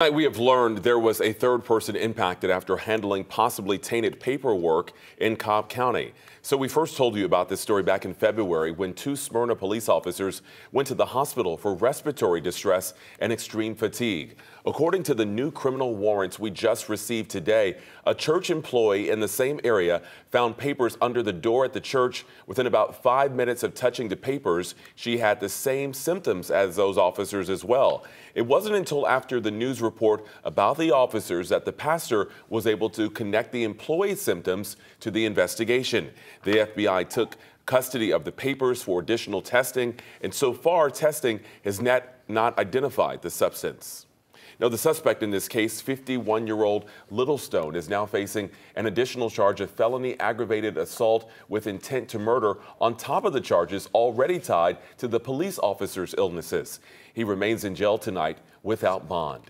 Tonight we have learned there was a third person impacted after handling possibly tainted paperwork in Cobb County. So we first told you about this story back in February when two Smyrna police officers went to the hospital for respiratory distress and extreme fatigue. According to the new criminal warrants we just received today, a church employee in the same area found papers under the door at the church. Within about five minutes of touching the papers, she had the same symptoms as those officers as well. It wasn't until after the news report about the officers that the pastor was able to connect the employee's symptoms to the investigation. The FBI took custody of the papers for additional testing, and so far, testing has not, not identified the substance. Now, the suspect in this case, 51 year old Little Stone, is now facing an additional charge of felony aggravated assault with intent to murder on top of the charges already tied to the police officer's illnesses. He remains in jail tonight without bond.